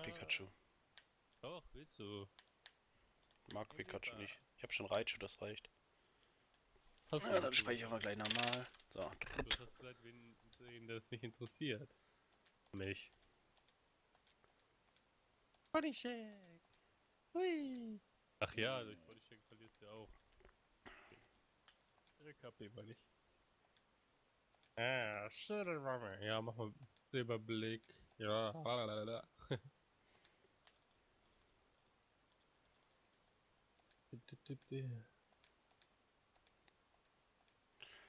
kein Pikachu. Doch, willst du. Mag Ja, Pikachu super. nicht. Ich habe schon Raichu, das reicht. Hast Ja, dann speichern wir gleich nochmal. So. Du hast gesagt, wen, wen das nicht interessiert. Mich. Bodyshake. Hui. Ach ja, durch Bodyshake verlierst du auch. Ihre KP, meine ich. Ah, Schädelwamme. Ja, mach mal Silberblick. Ja, lalalala.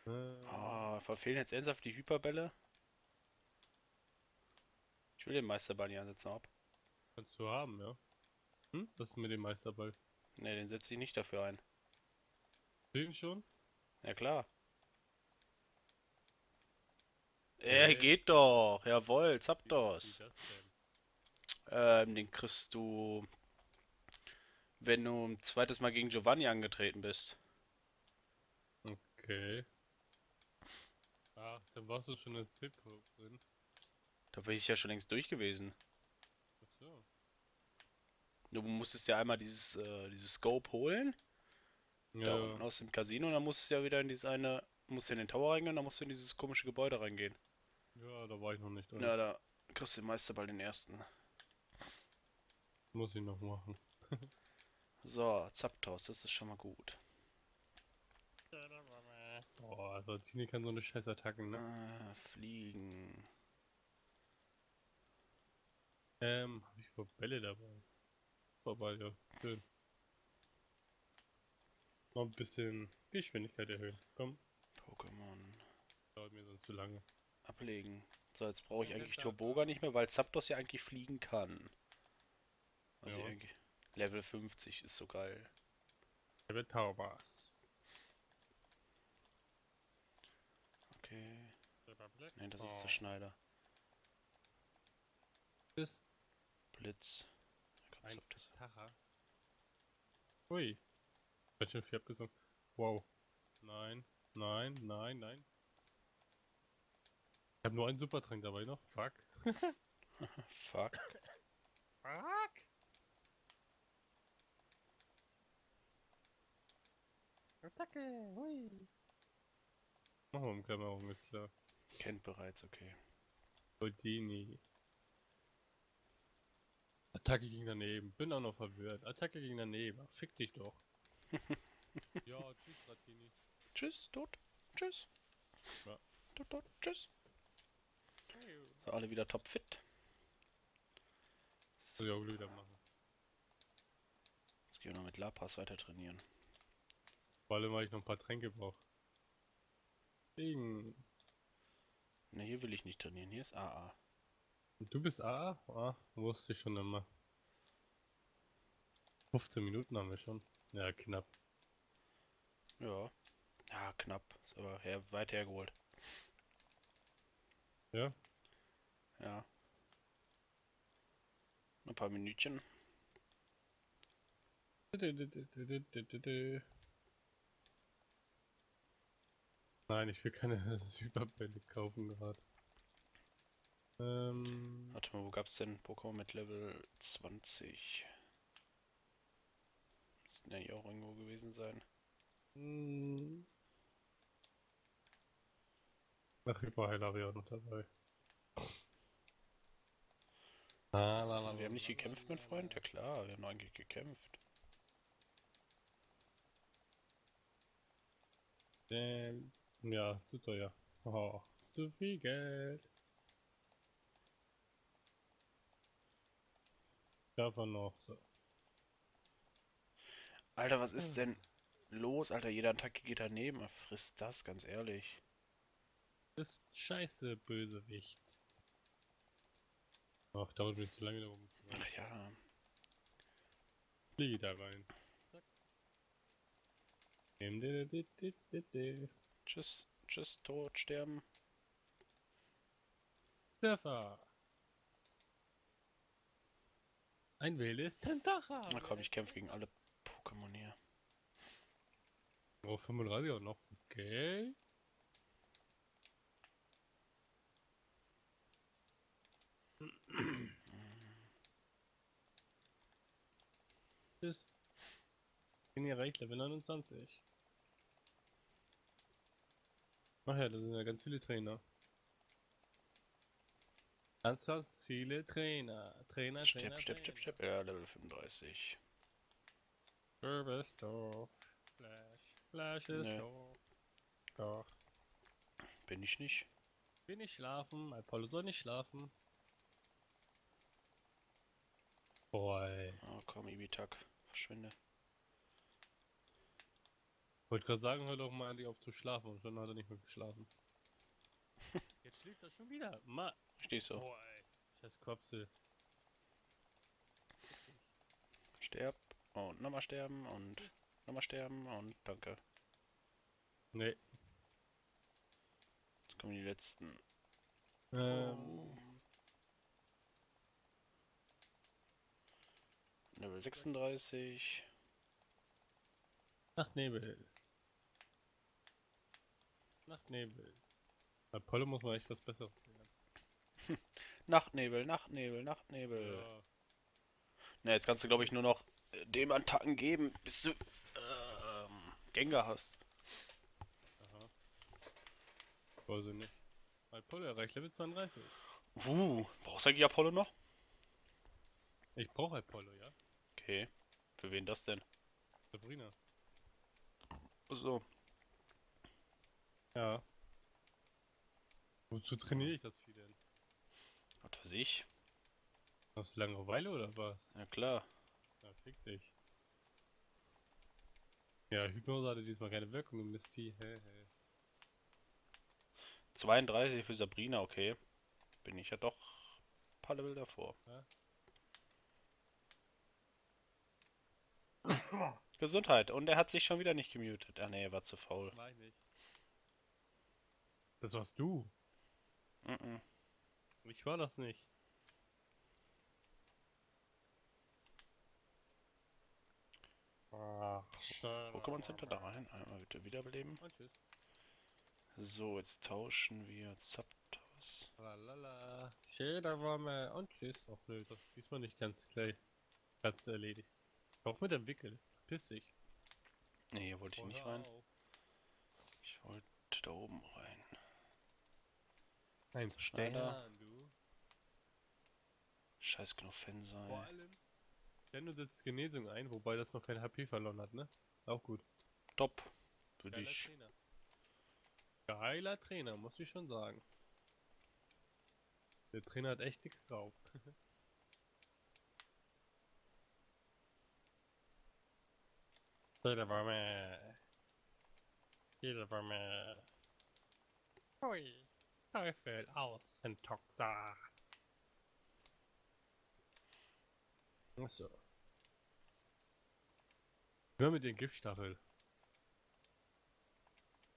Oh, verfehlen jetzt ernsthaft die Hyperbälle? Ich will den Meisterball nicht ansetzen, ab. Kannst du haben, ja. Hm? Was ist mit dem Meisterball? Ne, den setze ich nicht dafür ein. Den schon? Ja klar. Äh, Okay. geht doch. Jawohl, Zapdos. Ähm, den kriegst du, wenn du ein zweites Mal gegen Giovanni angetreten bist. Okay. Ach, dann warst du schon in Zwickau drin. Da bin ich ja schon längst durch gewesen. Ach so. Du musstest ja einmal dieses, äh, dieses Scope holen, da Ja, unten aus dem Casino, und dann musstest du ja wieder in dieses eine, musst du in den Tower reingehen, dann musst du in dieses komische Gebäude reingehen. ja, da war ich noch nicht drin. Ja, da kriegst du den Meisterball den ersten. Muss ich noch machen. So, Zapdos, das ist schon mal gut. Oh, also Tini kann so eine scheiß Attacken, ne? Ah, fliegen. Ähm, hab ich überhaupt Bälle dabei? Vorbei, ja. Schön. Noch ein bisschen Geschwindigkeit erhöhen. Komm, Pokémon. dauert mir sonst zu lange. Ablegen. So, jetzt brauche ich eigentlich Turboga nicht mehr, weil Zapdos ja eigentlich fliegen kann. Was ich Ja. eigentlich. Level 50 ist so geil. Wird Powerbars. Okay. Ne, das Oh. ist der Schneider. ist Blitz. Ein Tacher. Ui. Ganz schön viel abgezogen. Wow. Nein, nein, nein, nein. Ich habe nur einen Supertrank dabei noch. Fuck. Fuck. Attacke. Hui. Machen wir im Kammerung, ist klar. Kennt bereits, okay. Houdini. Attacke ging daneben. Bin auch noch verwirrt. Attacke ging daneben. Ach, Fick dich doch. ja, tschüss, Ratini. Tschüss, tot. Tschüss. Ja. Tot, tot. Tschüss. So, alle wieder topfit. Soll ich auch wieder machen. Jetzt gehen wir noch mit Lapas weiter trainieren. Vor allem, weil ich noch ein paar Tränke brauche. Ding. Ne, hier will ich nicht trainieren. Hier ist AA. Und du bist A? Ah, wusste ich schon immer. 15 Minuten haben wir schon. Ja, knapp. Ja. Ja, knapp. Ist aber her weit hergeholt. Ja? Ja. Ein paar Minütchen. Nein, ich will keine Superbälle kaufen gerade. Ähm, Warte mal, wo gab's denn Pokémon mit Level 20? Müssten ja hier auch irgendwo gewesen sein. mm. Ach, Hyperheiler wäre noch dabei. Ah, la, la, Wir haben nicht gekämpft, mein Freund? Ja klar, wir haben eigentlich gekämpft. Ähm, ja, zu teuer. Oh, zu viel Geld. Davon noch so. Alter, was ist denn los? Alter, jeder Attacke geht daneben. Er frisst das, ganz ehrlich. Das ist scheiße, Bösewicht. Ach, dauert mir zu lange da oben. Ach ja. Fliege da rein. Zack. Tschüss, tschüss, tot, sterben. Surfer. Ein wildes Tentacha. Na komm, ich kämpfe gegen alle Pokémon hier. Oh, 35 auch noch. Okay. Tschüss. Bin hier recht, Level 29. Ach ja, da sind ja ganz viele Trainer. Ganz, ganz viele Trainer. Trainer, Stepp, Trainer, stepp, stepp, stepp. Ja, Level 35. Service-Dorf. Flash. Flash ist Nee. Dorf. Doch. Bin ich nicht. Will nicht schlafen. Apollo soll nicht schlafen. Boy. Oh, komm, Ibitak. Verschwinde. Wollte gerade sagen, hör doch mal endlich auf zu schlafen und schon hat er nicht mehr geschlafen. Jetzt schläft er schon wieder. Ma Stehst so. Boah, ey. Scheiß Kopsel. Sterb. Und nochmal sterben. Und nochmal sterben. Und danke. Nee. Jetzt kommen die letzten. Ähm, Level 36. Nachtnebel. Nachtnebel. Apollo muss man echt was Besseres sehen. Nachtnebel, Nachtnebel, Nachtnebel. Ja. Na, jetzt kannst du, glaube ich, nur noch äh, dem Attacken geben, bis du ähm, Gengar hast. Aha. Weiß ich nicht. Apollo erreicht Level 32. Uh, brauchst du eigentlich Apollo noch? Ich brauche Apollo, ja? Okay. Für wen das denn? Sabrina. So. Ja. Wozu trainiere ich das Vieh denn? Was weiß ich. Hast du Langeweile oder was? Ja klar. Ja, fick dich. Ja, Hypnose hatte diesmal keine Wirkung im Mistvieh. Hä, hä. 32 für Sabrina, okay. Bin ich ja doch ein paar Level davor. Ja. Gesundheit. Und er hat sich schon wieder nicht gemutet. Ah ne, er war zu faul. War ich nicht. Das warst du. Mhm. Ich war das nicht. Ach, Pokémon Center da rein. Einmal bitte wiederbeleben. Und tschüss. So, jetzt tauschen wir Zapdos. Lalala. Schöner Warme und tschüss. Ach nö, das ist diesmal nicht ganz gleich. Hat's erledigt. Auch mit dem Wickel. Piss dich. Ne, hier wollte ich nicht rein. Ich wollte da oben rein. Ein du. Scheiß Vor Knofensei. allem. Stendo setzt Genesung ein, wobei das noch kein HP verloren hat, ne? Auch gut. Top. Für Geiler dich. Trainer. Geiler Trainer, muss ich schon sagen. Der Trainer hat echt nichts drauf. Jeder war mehr. Jeder war mehr. Hui. Teufel aus Pentoxa. Achso. Hör mit den Giftstachel.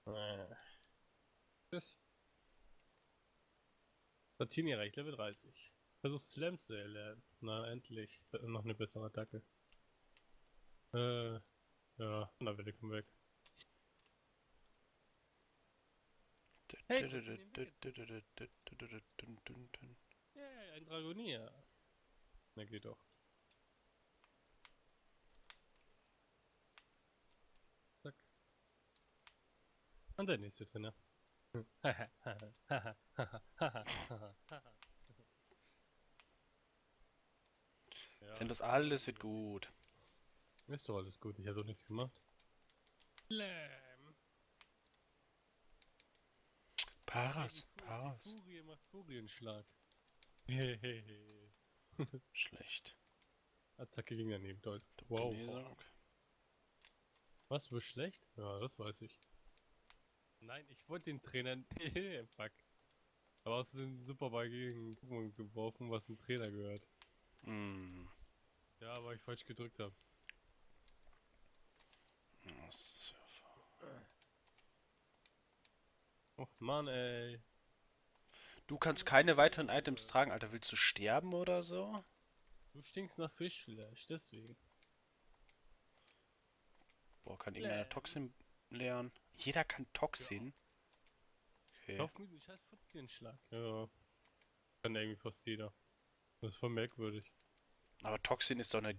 Äh. Tschüss. Platini erreicht Level 30. Versucht Slam zu erlernen. Na, endlich. Noch eine bessere Attacke. Äh. Ja, na, bitte komm weg. Hey, Yay, ein Dragonier. Na, geht doch. Zack. Und der nächste Trainer. ja, Zentos, alles wird gut. ist doch alles gut, ich habe doch nichts gemacht. Slam. Paras, Paras. Furie macht Furienschlag. Hehehe. Schlecht. Attacke gegen daneben, toll. Wow. Genesung. Was, du bist schlecht? Ja, das weiß ich. Nein, ich wollte den Trainer... Fuck. Aber außerdem Superball gegen Pokémon geworfen, was ein Trainer gehört. Hm. Ja, weil ich falsch gedrückt habe. Das- Och Mann, ey. Du kannst keine weiteren Items tragen, Alter. Willst du sterben oder so? Du stinkst nach Fischfleisch, deswegen. Boah, kann irgendeiner Toxin lernen? Jeder kann Toxin? Okay. Kauf mir den scheiß Fuzzienschlag. Ja. Kann irgendwie fast jeder. Das ist voll merkwürdig. Aber Toxin ist doch eine